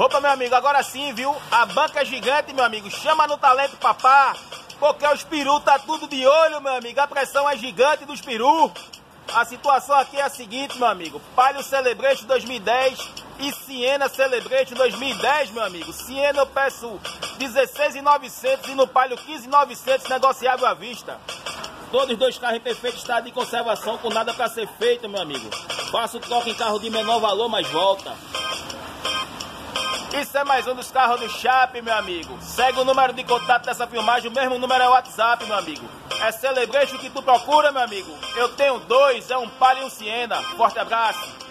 Opa, meu amigo, agora sim, viu? A banca é gigante, meu amigo. Chama no talento papá. Porque os peru tá tudo de olho, meu amigo. A pressão é gigante dos peru. A situação aqui é a seguinte, meu amigo. Palio Celebration 2010 e Siena Celebration 2010, meu amigo. Siena eu peço 16,900 e no Palio 15,900 negociável à vista. Todos os dois carros em perfeito estado de conservação, com nada para ser feito, meu amigo. Faço troca em carro de menor valor, mas volta. Isso é mais um dos carros do Chap, meu amigo. Segue o número de contato dessa filmagem, o mesmo número é o WhatsApp, meu amigo. É Celebration que tu procura, meu amigo. Eu tenho dois, é um Palio e um Siena. Forte abraço.